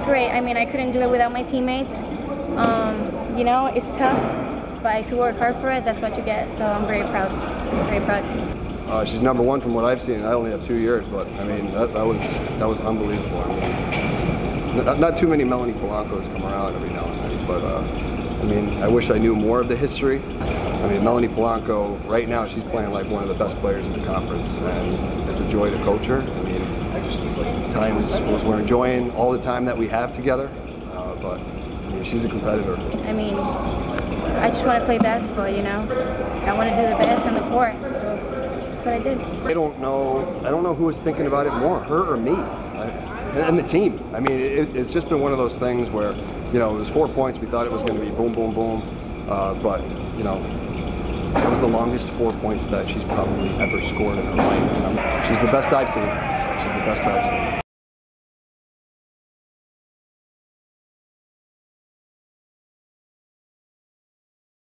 great. I mean, I couldn't do it without my teammates. Um, you know, it's tough, but if you work hard for it, that's what you get. So I'm very proud. Very proud. Uh, she's number one from what I've seen. I only have two years, but I mean that, that was that was unbelievable. I mean, not, not, too many Melanie Polancos come around every now and then, but uh, I mean, I wish I knew more of the history. I mean, Melanie Polanco, right now, she's playing like one of the best players in the conference, and it's a joy to coach her. I mean, times we're enjoying all the time that we have together, uh, but I mean, she's a competitor. I mean, I just want to play basketball, you know. I want to do the best on the court, so that's what I did. I don't know. I don't know who was thinking about it more, her or me, I, and the team. I mean, it, it's just been one of those things where, you know, it was four points. We thought it was going to be boom, boom, boom, uh, but you know, that was the longest four points that she's probably ever scored in her life. She's the best I've seen. She's the best I've seen.